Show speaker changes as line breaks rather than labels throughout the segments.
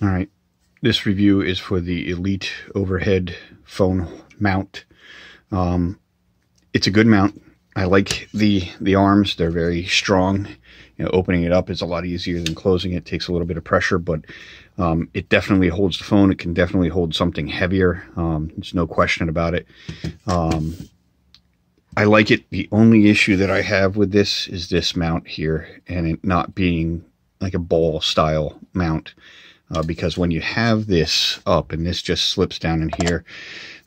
All right. This review is for the Elite overhead phone mount. Um, it's a good mount. I like the the arms. They're very strong. You know, opening it up is a lot easier than closing it. it takes a little bit of pressure, but um, it definitely holds the phone. It can definitely hold something heavier. Um, there's no question about it. Um, I like it. The only issue that I have with this is this mount here and it not being like a ball style mount uh, because when you have this up and this just slips down in here,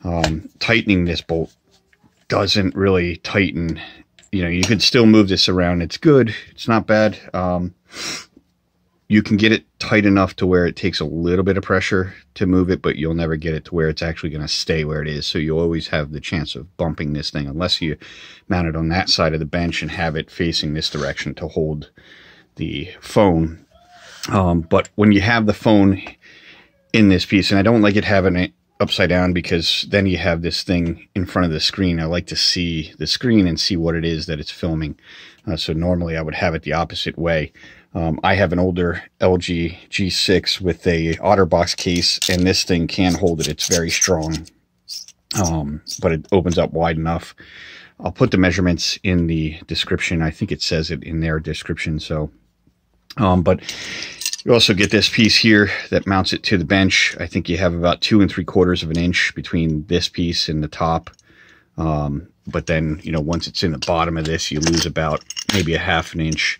um, tightening this bolt doesn't really tighten. You know, you can still move this around. It's good. It's not bad. Um, you can get it tight enough to where it takes a little bit of pressure to move it, but you'll never get it to where it's actually going to stay where it is. So you always have the chance of bumping this thing unless you mount it on that side of the bench and have it facing this direction to hold the phone um, but when you have the phone in this piece, and I don't like it having it upside down because then you have this thing in front of the screen. I like to see the screen and see what it is that it's filming. Uh, so normally I would have it the opposite way. Um, I have an older LG G6 with a OtterBox case, and this thing can hold it. It's very strong, um, but it opens up wide enough. I'll put the measurements in the description. I think it says it in their description. So, um, but you also get this piece here that mounts it to the bench. I think you have about two and three quarters of an inch between this piece and the top. Um, but then, you know, once it's in the bottom of this, you lose about maybe a half an inch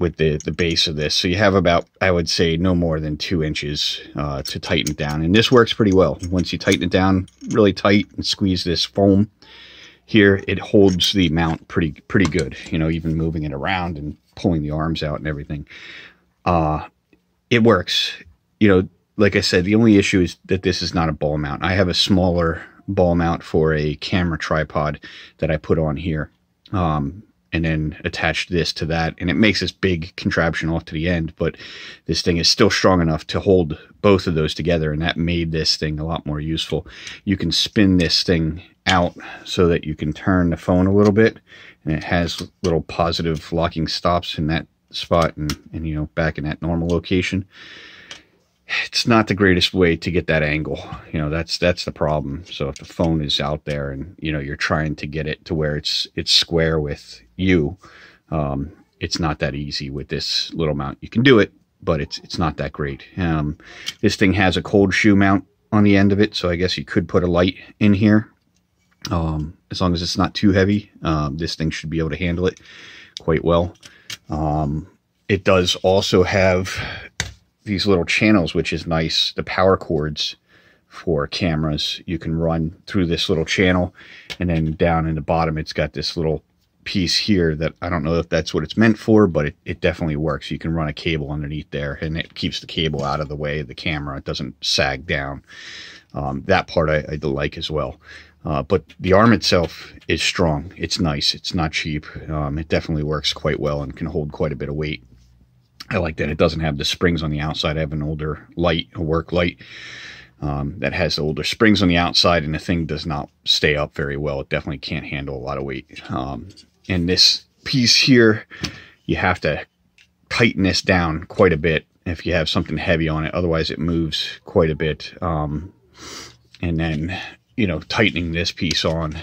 with the, the base of this. So you have about, I would say, no more than two inches uh, to tighten it down. And this works pretty well. Once you tighten it down really tight and squeeze this foam here, it holds the mount pretty pretty good. You know, even moving it around and pulling the arms out and everything uh, it works. You know, like I said, the only issue is that this is not a ball mount. I have a smaller ball mount for a camera tripod that I put on here. Um, and then attach this to that and it makes this big contraption off to the end but this thing is still strong enough to hold both of those together and that made this thing a lot more useful. You can spin this thing out so that you can turn the phone a little bit and it has little positive locking stops in that spot and, and you know back in that normal location it's not the greatest way to get that angle. You know that's that's the problem. So if the phone is out there and you know you're trying to get it to where it's it's square with you um, it's not that easy with this little mount. You can do it but it's it's not that great. Um, this thing has a cold shoe mount on the end of it so i guess you could put a light in here. Um, as long as it's not too heavy um, this thing should be able to handle it quite well. Um, it does also have these little channels, which is nice. The power cords for cameras you can run through this little channel and then down in the bottom it's got this little piece here that I don't know if that's what it's meant for, but it, it definitely works. You can run a cable underneath there and it keeps the cable out of the way of the camera. It doesn't sag down. Um, that part I, I like as well. Uh, but the arm itself is strong. It's nice. It's not cheap. Um, it definitely works quite well and can hold quite a bit of weight. I like that it doesn't have the springs on the outside. I have an older light, a work light, um, that has the older springs on the outside, and the thing does not stay up very well. It definitely can't handle a lot of weight. Um, and this piece here, you have to tighten this down quite a bit if you have something heavy on it. Otherwise, it moves quite a bit. Um, and then you know, tightening this piece on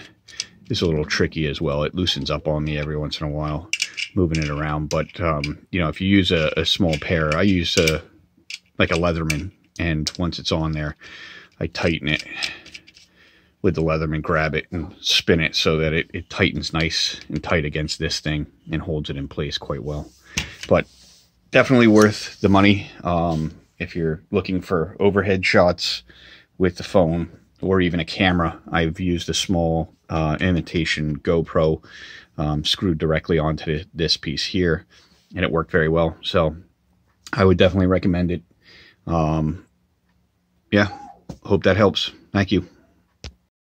is a little tricky as well. It loosens up on me every once in a while, moving it around. But, um, you know, if you use a, a small pair, I use a, like a Leatherman, and once it's on there, I tighten it with the Leatherman, grab it and spin it so that it, it tightens nice and tight against this thing and holds it in place quite well. But definitely worth the money um, if you're looking for overhead shots with the phone or even a camera. I've used a small uh, imitation GoPro um, screwed directly onto this piece here, and it worked very well. So I would definitely recommend it. Um, yeah, hope that helps. Thank you.